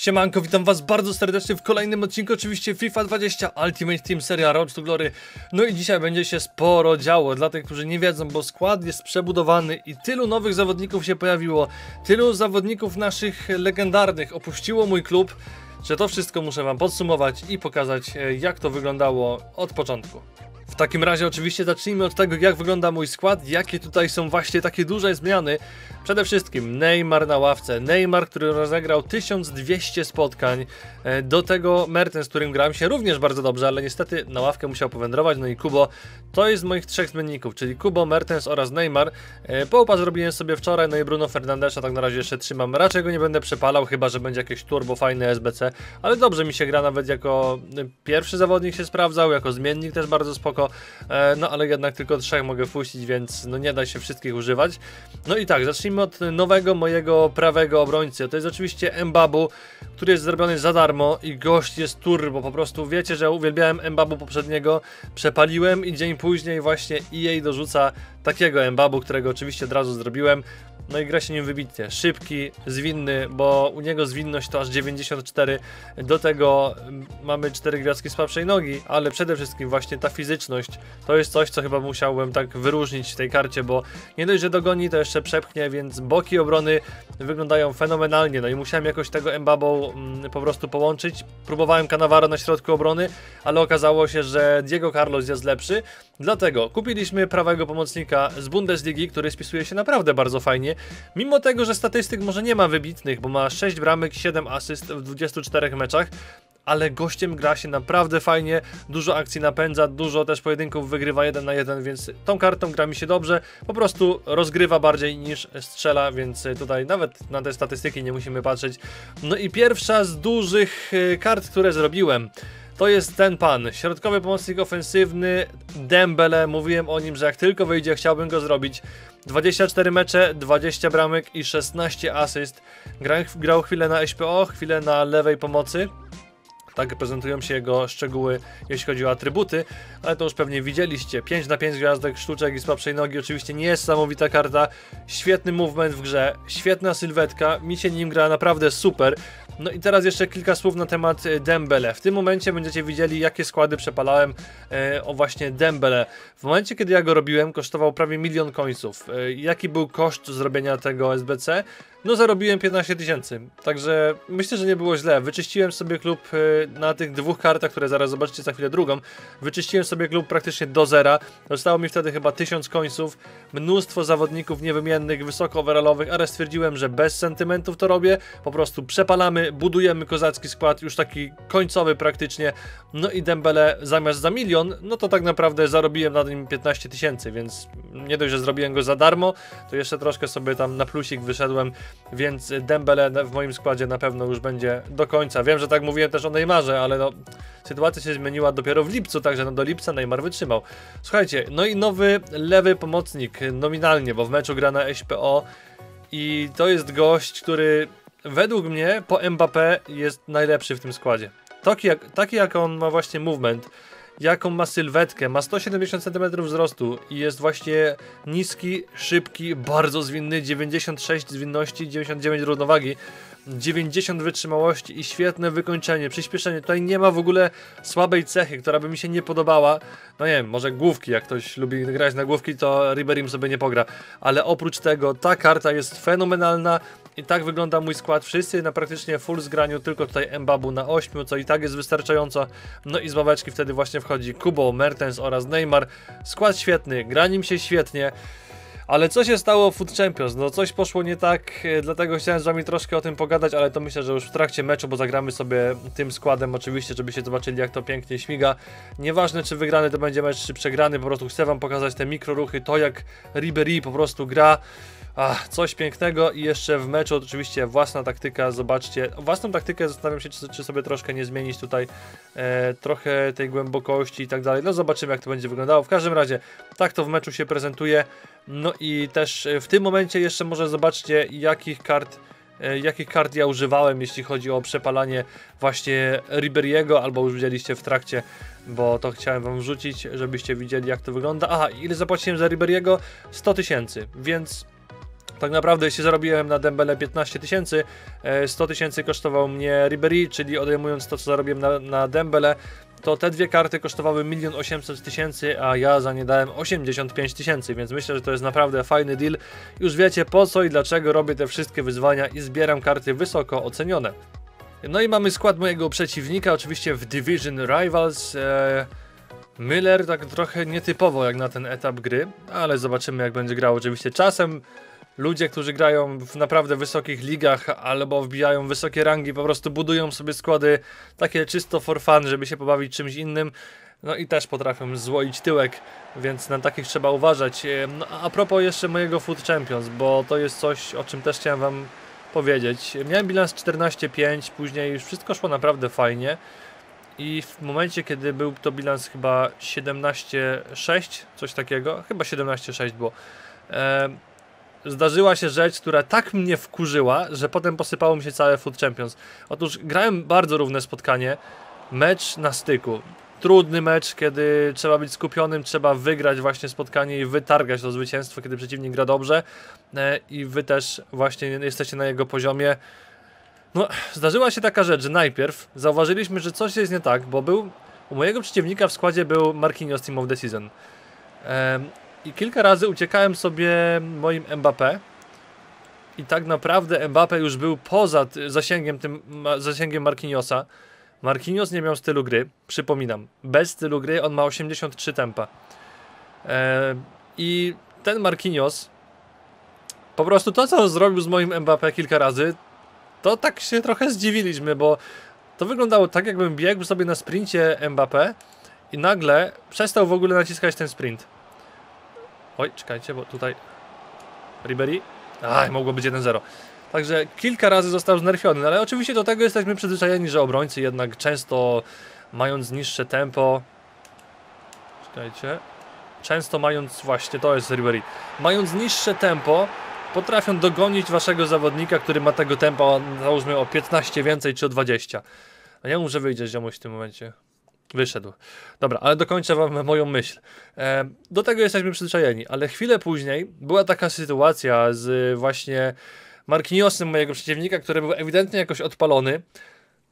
Siemanko, witam was bardzo serdecznie w kolejnym odcinku, oczywiście FIFA 20 Ultimate Team seria Road to Glory. No i dzisiaj będzie się sporo działo, dla tych, którzy nie wiedzą, bo skład jest przebudowany i tylu nowych zawodników się pojawiło, tylu zawodników naszych legendarnych opuściło mój klub, że to wszystko muszę wam podsumować i pokazać, e, jak to wyglądało od początku. W takim razie oczywiście zacznijmy od tego, jak wygląda mój skład, jakie tutaj są właśnie takie duże zmiany. Przede wszystkim Neymar na ławce, Neymar, który rozegrał 1200 spotkań, e, do tego Mertens, z którym grałem się również bardzo dobrze, ale niestety na ławkę musiał powędrować, no i Kubo. To jest moich trzech zmienników, czyli Kubo, Mertens oraz Neymar. E, Połpa zrobiłem sobie wczoraj, no i Bruno Fernandesza tak na razie jeszcze trzymam. Raczej go nie będę przepalał, chyba że będzie jakieś turbo fajne SBC, ale dobrze mi się gra nawet jako e, pierwszy zawodnik się sprawdzał, jako zmiennik też bardzo spoko, no ale jednak tylko trzech mogę wpuścić, więc no nie da się wszystkich używać. No i tak, zacznijmy od nowego mojego prawego obrońcy. To jest oczywiście Mbabu, który jest zrobiony za darmo i gość jest turbo. Po prostu wiecie, że uwielbiałem Mbabu poprzedniego, przepaliłem i dzień później właśnie EA dorzuca takiego Mbabu, którego oczywiście od razu zrobiłem. No i gra się nim wybitnie. Szybki, zwinny, bo u niego zwinność to aż 94. Do tego mm, mamy 4 gwiazdki słabszej nogi, ale przede wszystkim właśnie ta fizyczność to jest coś, co chyba musiałbym tak wyróżnić w tej karcie, bo nie dość, że dogoni, to jeszcze przepchnie, więc boki obrony wyglądają fenomenalnie. No i musiałem jakoś tego Mbabą mm, po prostu połączyć. Próbowałem Cannavaro na środku obrony, ale okazało się, że Diego Carlos jest lepszy. Dlatego kupiliśmy prawego pomocnika z Bundesligi, który spisuje się naprawdę bardzo fajnie. Mimo tego, że statystyk może nie ma wybitnych, bo ma 6 bramek, 7 asyst w 24 meczach, ale gościem gra się naprawdę fajnie, dużo akcji napędza, dużo też pojedynków wygrywa jeden na jeden, więc tą kartą gra mi się dobrze, po prostu rozgrywa bardziej niż strzela, więc tutaj nawet na te statystyki nie musimy patrzeć. No i pierwsza z dużych e, kart, które zrobiłem, to jest ten pan, środkowy pomocnik ofensywny Dembele, mówiłem o nim, że jak tylko wyjdzie chciałbym go zrobić. 24 mecze, 20 bramek i 16 asyst. Grał, chwilę na SPO, chwilę na lewej pomocy. Tak prezentują się jego szczegóły, jeśli chodzi o atrybuty, ale to już pewnie widzieliście. 5 na 5 gwiazdek, sztuczek i słabszej nogi, oczywiście niesamowita karta, świetny movement w grze, świetna sylwetka, mi się nim gra naprawdę super. No i teraz jeszcze kilka słów na temat e, Dembele. W tym momencie będziecie widzieli, jakie składy przepalałem e, o właśnie Dembele. W momencie, kiedy ja go robiłem, kosztował prawie milion końców. E, jaki był koszt zrobienia tego SBC? No zarobiłem 15 tysięcy, także myślę, że nie było źle. Wyczyściłem sobie klub e, na tych dwóch kartach, które zaraz zobaczycie za chwilę drugą. Wyczyściłem sobie klub praktycznie do zera. Zostało mi wtedy chyba 1000 końców, mnóstwo zawodników niewymiennych, wysoko overallowych, ale stwierdziłem, że bez sentymentów to robię. Po prostu przepalamy, budujemy kozacki skład, już taki końcowy praktycznie. No i Dembele zamiast za milion, no to tak naprawdę zarobiłem na nim 15 tysięcy, więc nie dość, że zrobiłem go za darmo, to jeszcze troszkę sobie tam na plusik wyszedłem więc Dembele w moim składzie na pewno już będzie do końca. Wiem, że tak mówiłem też o Neymarze, ale no sytuacja się zmieniła dopiero w lipcu, także no do lipca Neymar wytrzymał. Słuchajcie, no i nowy lewy pomocnik nominalnie, bo w meczu gra na SPO i to jest gość, który według mnie po Mbappé jest najlepszy w tym składzie. Taki jak, taki jak on ma właśnie movement, jaką ma sylwetkę. Ma 170 cm wzrostu i jest właśnie niski, szybki, bardzo zwinny, 96 zwinności, 99 równowagi. 90 wytrzymałości i świetne wykończenie, przyspieszenie. Tutaj nie ma w ogóle słabej cechy, która by mi się nie podobała. No nie wiem, może główki, jak ktoś lubi grać na główki, to Riberim sobie nie pogra. Ale oprócz tego ta karta jest fenomenalna i tak wygląda mój skład. Wszyscy na praktycznie full zgraniu, tylko tutaj Mbabu na 8, co i tak jest wystarczająco. No i z ławeczki wtedy właśnie wchodzi Kubo, Mertens oraz Neymar. Skład świetny, gra nim się świetnie. Ale co się stało w Food Champions? No coś poszło nie tak, e, dlatego chciałem z wami troszkę o tym pogadać, ale to myślę, że już w trakcie meczu, bo zagramy sobie tym składem oczywiście, żebyście zobaczyli jak to pięknie śmiga. Nieważne czy wygrany to będzie mecz, czy przegrany, po prostu chcę wam pokazać te mikroruchy, to jak Ribery po prostu gra. Ach, coś pięknego i jeszcze w meczu oczywiście własna taktyka, zobaczcie. Własną taktykę zastanawiam się, czy, czy sobie troszkę nie zmienić tutaj e, trochę tej głębokości i tak dalej. No zobaczymy jak to będzie wyglądało. W każdym razie tak to w meczu się prezentuje. No i też w tym momencie jeszcze może zobaczcie jakich kart e, jakich kart ja używałem, jeśli chodzi o przepalanie właśnie Riberiego, albo już widzieliście w trakcie, bo to chciałem wam wrzucić, żebyście widzieli jak to wygląda. Aha, ile zapłaciłem za Riberiego? 100 tysięcy, więc Tak naprawdę, jeśli zarobiłem na Dembele 15 tysięcy, e, 100 tysięcy kosztował mnie Ribery, czyli odejmując to, co zarobiłem na, na Dembele, to te dwie karty kosztowały 1 800 tysięcy, a ja za nie dałem 85 tysięcy, więc myślę, że to jest naprawdę fajny deal. Już wiecie po co i dlaczego robię te wszystkie wyzwania i zbieram karty wysoko ocenione. No i mamy skład mojego przeciwnika, oczywiście w Division Rivals. E, Miller tak trochę nietypowo jak na ten etap gry, ale zobaczymy jak będzie grał. Oczywiście czasem ludzie, którzy grają w naprawdę wysokich ligach albo wbijają wysokie rangi, po prostu budują sobie składy takie czysto for fun, żeby się pobawić czymś innym. No i też potrafią złoić tyłek, więc na takich trzeba uważać. No, a propos jeszcze mojego Food Champions, bo to jest coś, o czym też chciałem wam powiedzieć. Miałem bilans 14-5, później już wszystko szło naprawdę fajnie. I w momencie, kiedy był to bilans chyba 17-6, coś takiego, chyba 17-6 było, zdarzyła się rzecz, która tak mnie wkurzyła, że potem posypało mi się całe Food Champions. Otóż grałem bardzo równe spotkanie, mecz na styku. Trudny mecz, kiedy trzeba być skupionym, trzeba wygrać właśnie spotkanie i wytargać to zwycięstwo, kiedy przeciwnik gra dobrze e, i wy też właśnie jesteście na jego poziomie. No, zdarzyła się taka rzecz, że najpierw zauważyliśmy, że coś jest nie tak, bo był u mojego przeciwnika w składzie był Marquinhos Team of the Season. I kilka razy uciekałem sobie moim Mbappé. I tak naprawdę Mbappé już był poza zasięgiem, tym, zasięgiem Marquinhosa. Marquinhos nie miał stylu gry, przypominam. Bez stylu gry on ma 83 tempa. Em, I ten Marquinhos po prostu to, co zrobił z moim Mbappé kilka razy, to tak się trochę zdziwiliśmy, bo to wyglądało tak, jakbym biegł sobie na sprincie Mbappé i nagle przestał w ogóle naciskać ten sprint. Oj, czekajcie, bo tutaj Ribery. Aj, mogło być 1-0. Także kilka razy został znerfiony, no ale oczywiście do tego jesteśmy przyzwyczajeni, że obrońcy jednak często mając niższe tempo. Czekajcie. Często mając, właśnie to jest Ribery, mając niższe tempo, potrafią dogonić waszego zawodnika, który ma tego tempa, załóżmy o 15 więcej czy o 20. A nie mów, że wyjdzie ziomuś w tym momencie. Wyszedł. Dobra, ale dokończę wam moją myśl. E, do tego jesteśmy przyzwyczajeni, ale chwilę później była taka sytuacja z właśnie Marquinhosem mojego przeciwnika, który był ewidentnie jakoś odpalony.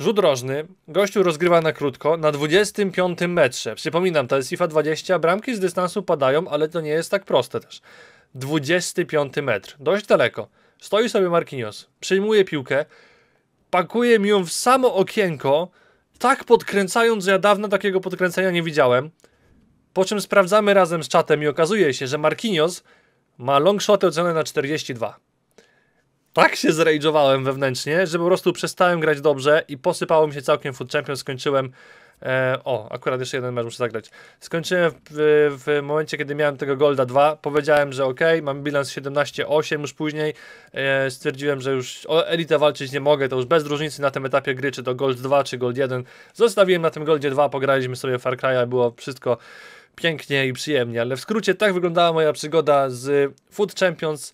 Rzut rożny, gościu rozgrywa na krótko, na 25 metrze. Przypominam, to jest FIFA 20, bramki z dystansu padają, ale to nie jest tak proste też. 25 metr, dość daleko. Stoi sobie Marquinhos, przyjmuje piłkę, pakuje mi ją w samo okienko, tak podkręcając, że ja dawno takiego podkręcenia nie widziałem. Po czym sprawdzamy razem z czatem i okazuje się, że Marquinhos ma longshoty ocenione na 42. Tak się zrage'owałem wewnętrznie, że po prostu przestałem grać dobrze i posypało mi się całkiem Food Champions, skończyłem E, o, akurat jeszcze jeden mecz muszę zagrać. Skończyłem w, w, w momencie, kiedy miałem tego Golda 2. Powiedziałem, że ok, mam bilans 17-8 już później. E, stwierdziłem, że już o Elite walczyć nie mogę, to już bez różnicy na tym etapie gry, czy to Gold 2, czy Gold 1. Zostawiłem na tym Goldzie 2, pograliśmy sobie Far Cry'a, było wszystko pięknie i przyjemnie, ale w skrócie tak wyglądała moja przygoda z Food Champions.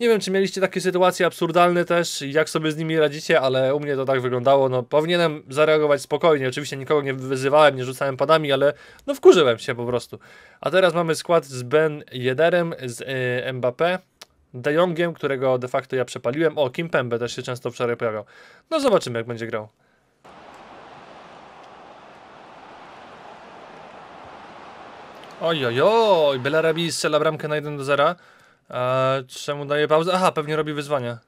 Nie wiem, czy mieliście takie sytuacje absurdalne też jak sobie z nimi radzicie, ale u mnie to tak wyglądało. No, powinienem zareagować spokojnie. Oczywiście nikogo nie wyzywałem, nie rzucałem padami, ale no wkurzyłem się po prostu. A teraz mamy skład z Ben Yedderem, z y, Mbappé, De Jongiem, którego de facto ja przepaliłem. O, Kim Pembe też się często wczoraj pojawiał. No zobaczymy, jak będzie grał. Oj, oj, oj, Belarabi strzela bramkę na 1 do 0. A czemu daje pauzę? Aha, pewnie robi wyzwania.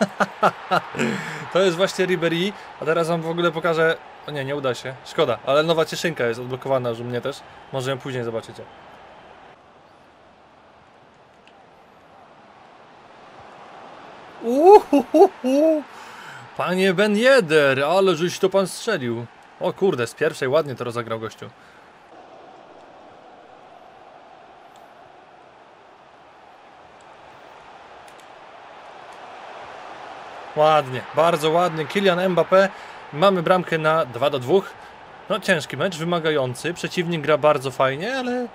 to jest właśnie Ribery, a teraz wam w ogóle pokażę... O nie, nie uda się. Szkoda, ale nowa cieszynka jest odblokowana już u mnie też. Może ją później zobaczycie. Uhuhuhu. Panie Ben Yedder, ale żeś to pan strzelił. O kurde, z pierwszej ładnie to rozegrał gościu. Ładnie, bardzo ładnie. Kylian Mbappé. Mamy bramkę na 2 do 2. No ciężki mecz, wymagający. Przeciwnik gra bardzo fajnie, ale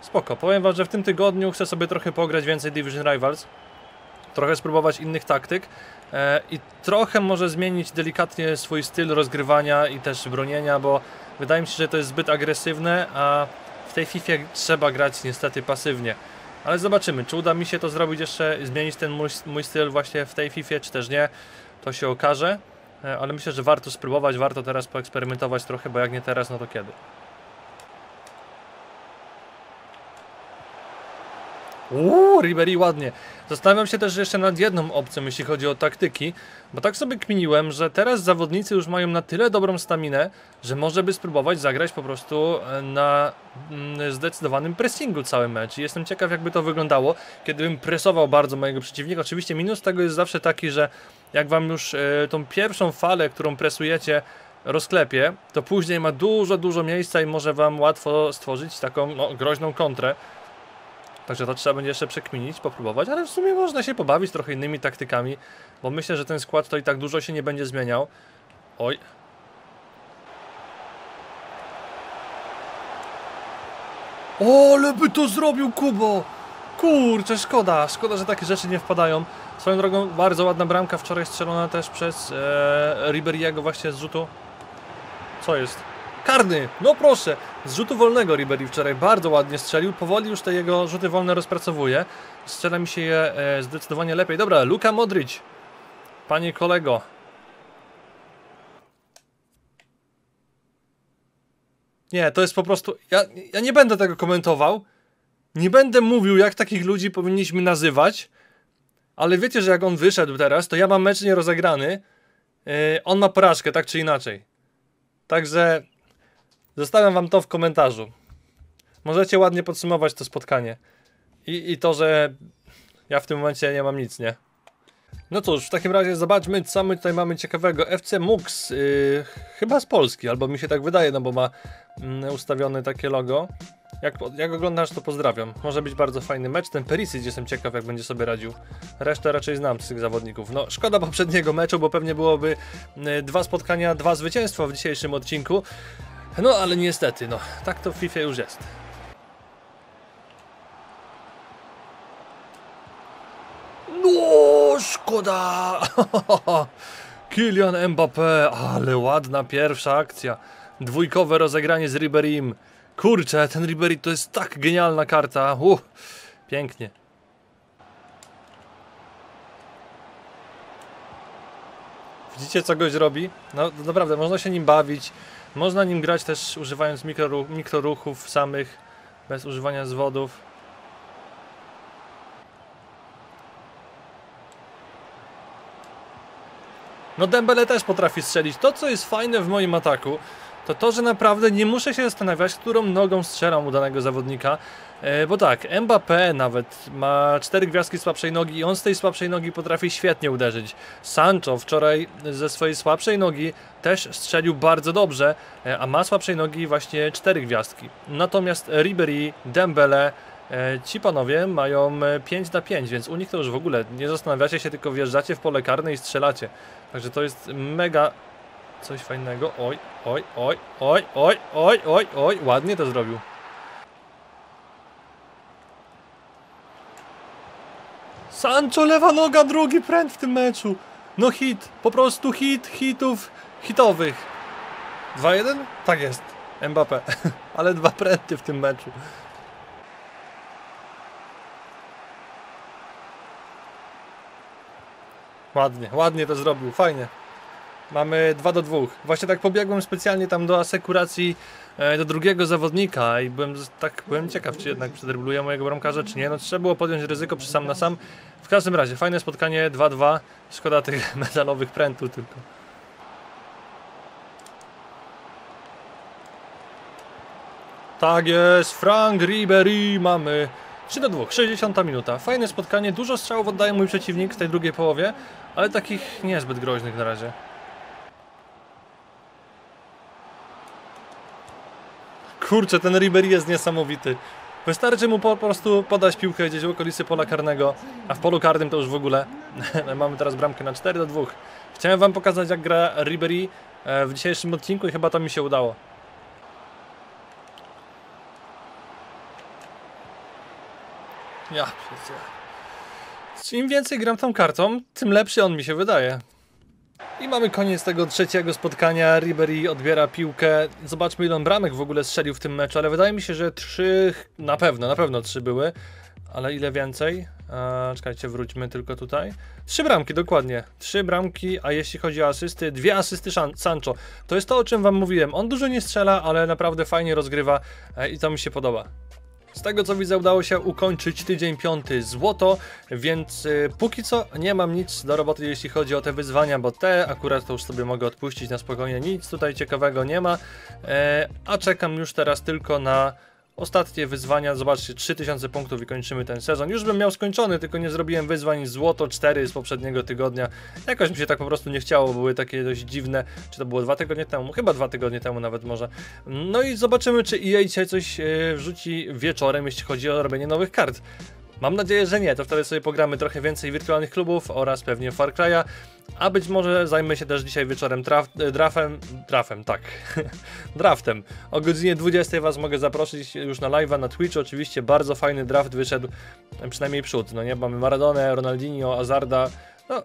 spoko. Powiem wam, że w tym tygodniu chcę sobie trochę pograć więcej Division Rivals. Trochę spróbować innych taktyk e, i trochę może zmienić delikatnie swój styl rozgrywania i też bronienia, bo Wydaje mi się, że to jest zbyt agresywne, a w tej FIFA trzeba grać niestety pasywnie. Ale zobaczymy, czy uda mi się to zrobić jeszcze, zmienić ten mój, mój styl właśnie w tej FIFA, czy też nie. To się okaże. E, ale myślę, że warto spróbować, warto teraz poeksperymentować trochę, bo jak nie teraz, no to kiedy? Uuu, Ribery ładnie. Zastanawiam się też jeszcze nad jedną opcją, jeśli chodzi o taktyki, bo tak sobie kminiłem, że teraz zawodnicy już mają na tyle dobrą staminę, że może by spróbować zagrać po prostu e, na mm, zdecydowanym pressingu cały mecz. Jestem ciekaw, jakby to wyglądało, kiedy bym presował bardzo mojego przeciwnika. Oczywiście minus tego jest zawsze taki, że jak wam już e, tą pierwszą falę, którą presujecie, rozklepie, to później ma dużo, dużo miejsca i może wam łatwo stworzyć taką no, groźną kontrę. Także to trzeba będzie jeszcze przekminić, popróbować, ale w sumie można się pobawić trochę innymi taktykami, bo myślę, że ten skład to i tak dużo się nie będzie zmieniał. Oj. O, ale by to zrobił Kubo! Kurczę, szkoda, szkoda, że takie rzeczy nie wpadają. Swoją drogą, bardzo ładna bramka wczoraj strzelona też przez e, Riberiego właśnie z rzutu. Co jest? Karny! No proszę! Z rzutu wolnego Ribery wczoraj bardzo ładnie strzelił. Powoli już te jego rzuty wolne rozpracowuje. Strzela mi się je e, zdecydowanie lepiej. Dobra, Luka Modric. Panie kolego. Nie, to jest po prostu... Ja, ja nie będę tego komentował. Nie będę mówił, jak takich ludzi powinniśmy nazywać. Ale wiecie, że jak on wyszedł teraz, to ja mam mecz nierozegrany. Yy, on ma porażkę, tak czy inaczej. Także Zostawiam wam to w komentarzu. Możecie ładnie podsumować to spotkanie. I, I to, że ja w tym momencie nie mam nic, nie? No cóż, w takim razie zobaczmy, co my tutaj mamy ciekawego. FC Mux, yy, chyba z Polski, albo mi się tak wydaje, no bo ma yy, ustawione takie logo. Jak, jak oglądasz, to pozdrawiam. Może być bardzo fajny mecz. Ten Perisic jestem ciekaw, jak będzie sobie radził. Resztę raczej znam z tych zawodników. No, szkoda poprzedniego meczu, bo pewnie byłoby yy, dwa spotkania, dwa zwycięstwa w dzisiejszym odcinku. No ale niestety, no, tak to w FIFA już jest. No, szkoda! Kylian Mbappé, ale ładna pierwsza akcja. Dwójkowe rozegranie z Riberim. Kurczę, ten Ribery to jest tak genialna karta. Uh, pięknie. Widzicie co goś robi? No naprawdę, można się nim bawić. Można nim grać też używając mikroruch, mikroruchów samych, bez używania zwodów. No Dembele też potrafi strzelić. To co jest fajne w moim ataku, to to, że naprawdę nie muszę się zastanawiać, którą nogą strzelam u danego zawodnika, e, bo tak, Mbappé nawet ma cztery gwiazdki słabszej nogi i on z tej słabszej nogi potrafi świetnie uderzyć. Sancho wczoraj ze swojej słabszej nogi też strzelił bardzo dobrze, e, a ma słabszej nogi właśnie cztery gwiazdki. Natomiast Ribery, Dembele, e, Ci panowie mają 5 na 5, więc u nich to już w ogóle nie zastanawiacie się, tylko wjeżdżacie w pole karne i strzelacie. Także to jest mega Coś fajnego. Oj, oj, oj, oj, oj, oj, oj, oj. Ładnie to zrobił. Sancho, lewa noga, drugi pręt w tym meczu. No hit, po prostu hit, hitów, hitowych. 2-1? Tak jest. Mbappé. Ale dwa pręty w tym meczu. Ładnie, ładnie to zrobił, fajnie. Mamy 2 do 2. Właśnie tak pobiegłem specjalnie tam do asekuracji e, do drugiego zawodnika i byłem tak byłem ciekaw, czy jednak przedrybluję mojego bramkarza, czy nie. No trzeba było podjąć ryzyko przy sam na sam. W każdym razie, fajne spotkanie 2-2. Szkoda tych metalowych prętów tylko. Tak jest, Frank Ribery mamy 3 do 2, 60 minuta. Fajne spotkanie, dużo strzałów oddaje mój przeciwnik w tej drugiej połowie, ale takich niezbyt groźnych na razie. Kurczę, ten Ribery jest niesamowity. Wystarczy mu po prostu podać piłkę gdzieś w okolicy pola karnego, a w polu karnym to już w ogóle. Mamy teraz bramkę na 4 do 2. Chciałem wam pokazać jak gra Ribery e, w dzisiejszym odcinku i chyba to mi się udało. Ja Im więcej gram tą kartą, tym lepszy on mi się wydaje. I mamy koniec tego trzeciego spotkania. Ribery odbiera piłkę. Zobaczmy ile on bramek w ogóle strzelił w tym meczu, ale wydaje mi się, że trzy, na pewno, na pewno trzy były. Ale ile więcej? Eee, czekajcie, wróćmy tylko tutaj. Trzy bramki, dokładnie. Trzy bramki, a jeśli chodzi o asysty, dwie asysty San Sancho. To jest to, o czym wam mówiłem. On dużo nie strzela, ale naprawdę fajnie rozgrywa e, i to mi się podoba. Z tego co widzę udało się ukończyć tydzień piąty złoto, więc y, póki co nie mam nic do roboty jeśli chodzi o te wyzwania, bo te akurat to już sobie mogę odpuścić na spokojnie, nic tutaj ciekawego nie ma, e, a czekam już teraz tylko na ostatnie wyzwania, zobaczcie 3000 punktów i kończymy ten sezon, już bym miał skończony, tylko nie zrobiłem wyzwań. Złoto 4 z poprzedniego tygodnia, jakoś mi się tak po prostu nie chciało, były takie dość dziwne, czy to było dwa tygodnie temu, chyba dwa tygodnie temu nawet może, no i zobaczymy czy EA dzisiaj coś e, wrzuci wieczorem, jeśli chodzi o robienie nowych kart. Mam nadzieję, że nie, to wtedy sobie pogramy trochę więcej wirtualnych klubów oraz pewnie Far Cry'a, a być może zajmę się też dzisiaj wieczorem traf, drafem, drafem, tak, draftem. O godzinie 20 was mogę zaprosić już na live'a na Twitch, oczywiście bardzo fajny draft wyszedł, e, przynajmniej przód, no nie, mamy Maradonę, Ronaldinho, Azarda, no,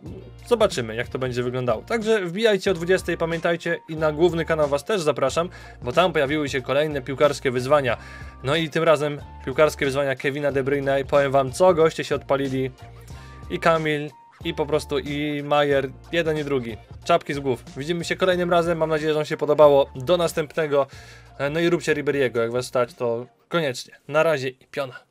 zobaczymy jak to będzie wyglądało. Także wbijajcie o 20, pamiętajcie i na główny kanał was też zapraszam, bo tam pojawiły się kolejne piłkarskie wyzwania. No i tym razem piłkarskie wyzwania Kevina De Bruyne i powiem wam co goście się odpalili i Kamil i po prostu i Majer, jeden i drugi. Czapki z głów. Widzimy się kolejnym razem, mam nadzieję, że wam się podobało. Do następnego. No i róbcie Riberiego, jak was stać to koniecznie. Na razie i piona.